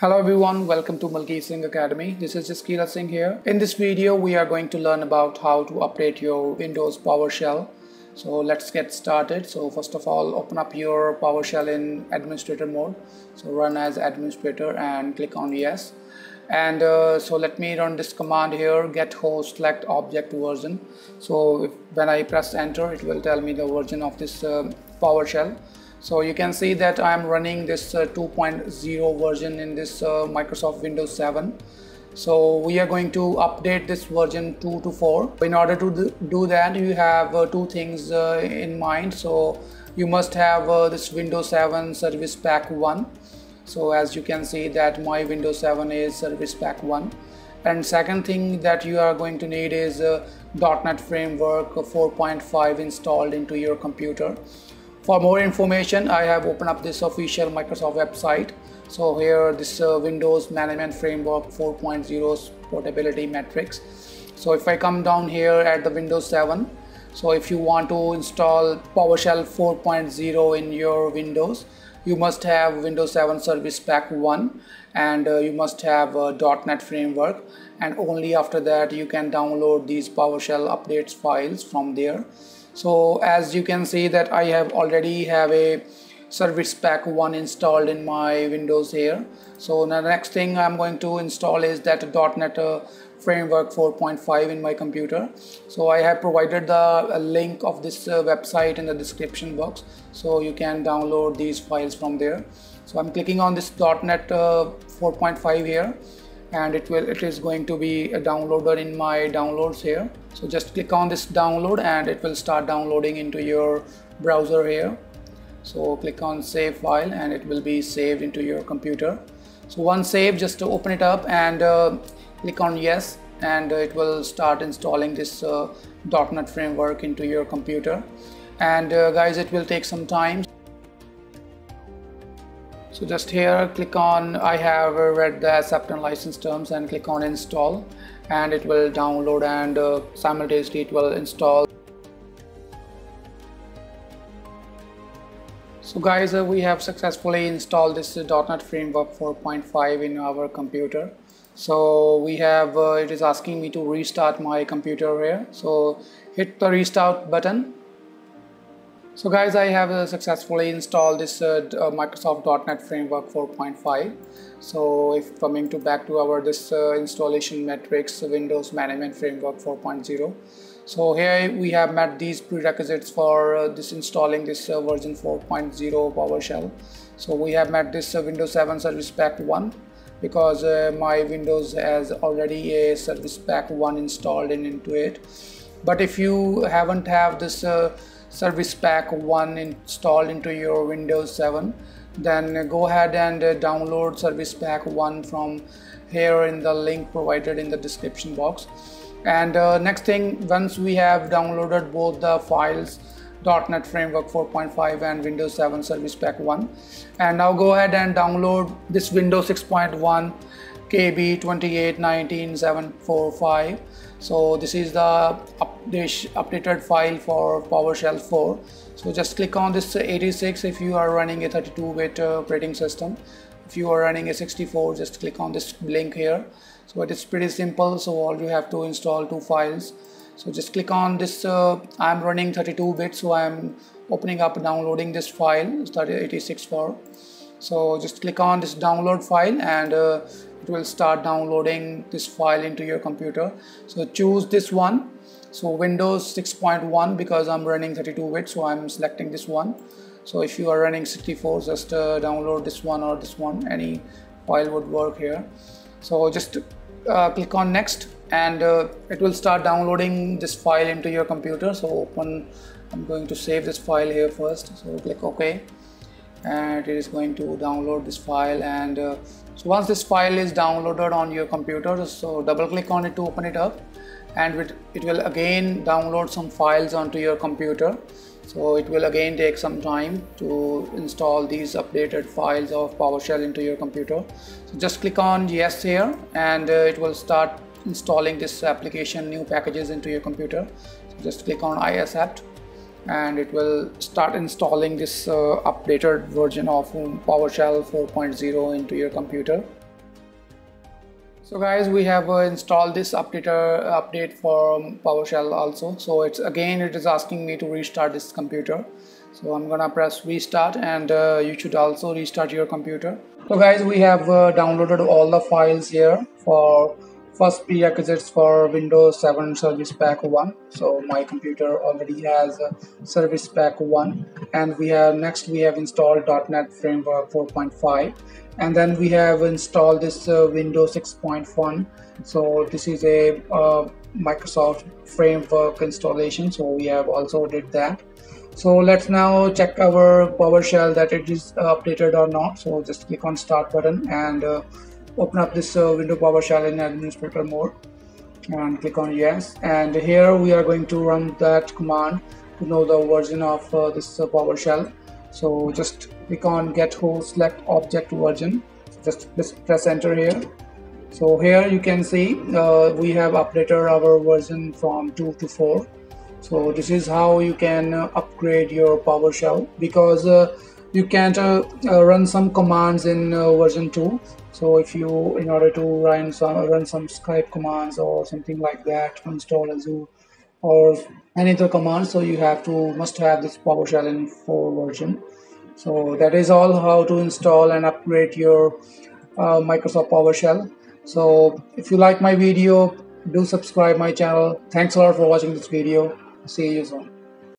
Hello everyone, welcome to Malkeet Singh Academy. This is Jaskira Singh here. In this video, we are going to learn about how to update your Windows PowerShell. So let's get started. So first of all, open up your PowerShell in administrator mode. So run as administrator and click on yes. And uh, so let me run this command here, get host select object version. So if, when I press enter, it will tell me the version of this uh, PowerShell so you can see that I am running this uh, 2.0 version in this uh, Microsoft Windows 7 so we are going to update this version 2 to 4 in order to do that you have uh, two things uh, in mind. So you must have uh, this Windows 7 service pack 1 so as you can see that my Windows 7 is service pack 1 and second thing that you are going to need is uh, .NET Framework 4.5 installed into your computer for more information, I have opened up this official Microsoft website. So here this uh, Windows Management Framework 4.0 portability metrics. So if I come down here at the Windows 7, so if you want to install PowerShell 4.0 in your Windows, you must have Windows 7 Service Pack 1 and uh, you must have a .NET Framework and only after that you can download these PowerShell updates files from there so as you can see that I have already have a service pack 1 installed in my windows here. So the next thing I'm going to install is that .NET uh, framework 4.5 in my computer. So I have provided the link of this uh, website in the description box. So you can download these files from there. So I'm clicking on this .NET uh, 4.5 here and it will it is going to be a downloader in my downloads here. So just click on this download and it will start downloading into your browser here. So click on save file and it will be saved into your computer. So once saved just to open it up and uh, click on yes and it will start installing this uh, .NET framework into your computer. And uh, guys it will take some time so just here click on I have read the accept and license terms and click on install and it will download and uh, simultaneously it will install. So guys uh, we have successfully installed this. Uh, .NET Framework 4.5 in our computer. So we have uh, it is asking me to restart my computer here. So hit the restart button so guys, I have uh, successfully installed this uh, uh Microsoft .NET Framework 4.5. So if coming to back to our this uh, installation metrics, Windows Management Framework 4.0. So here we have met these prerequisites for uh, this installing this uh, version 4.0 PowerShell. So we have met this Windows 7 Service Pack 1 because my Windows has already a Service Pack 1 installed in, into it. But if you haven't have this service pack 1 installed into your windows 7 then go ahead and uh, download service pack 1 from here in the link provided in the description box. And uh, next thing once we have downloaded both the files .NET Framework 4.5 and Windows 7 Service Pack 1 and now go ahead and download this Windows 6.1 KB 2819745 so this is the update, updated file for PowerShell 4 so just click on this 86 if you are running a 32-bit uh, operating system. If you are running a 64 just click on this link here. So it is pretty simple. So all you have to install two files. So just click on this uh, I'm running 32 bit so I'm opening up downloading this file 86 for so just click on this download file and uh, it will start downloading this file into your computer. So choose this one. So Windows 6.1 because I'm running 32 bit so I'm selecting this one. So if you are running 64 just uh, download this one or this one. Any file would work here. So just uh, click on next and uh, it will start downloading this file into your computer. So open I'm going to save this file here first. So click OK and it is going to download this file. And uh, so once this file is downloaded on your computer so double click on it to open it up. And it, it will again download some files onto your computer. So it will again take some time to install these updated files of PowerShell into your computer. So just click on yes here and uh, it will start installing this application new packages into your computer. So just click on I accept and it will start installing this uh, updated version of PowerShell 4.0 into your computer. So guys we have uh, installed this updater update for PowerShell also. So it's again it is asking me to restart this computer. So I'm gonna press restart and uh, you should also restart your computer. So guys we have uh, downloaded all the files here for first prerequisites for Windows 7 Service Pack 1 so my computer already has Service Pack 1 and we have next we have installed .NET Framework 4.5 and then we have installed this uh, Windows 6.1 so this is a uh, Microsoft framework installation. So we have also did that. So let's now check our PowerShell that it is updated or not. So just click on start button and uh, open up this uh, window PowerShell in administrator mode and click on yes. And here we are going to run that command to know the version of uh, this uh, PowerShell so just click on get host select object version just press enter here. So here you can see uh, we have updated our version from 2 to 4 so this is how you can uh, upgrade your PowerShell because uh, you can't uh, uh, run some commands in uh, version 2 so if you in order to run some run some script commands or something like that install Azure or any other command so you have to must have this PowerShell in 4 version. So that is all how to install and upgrade your uh, Microsoft PowerShell. So if you like my video do subscribe my channel. Thanks a lot for watching this video. See you soon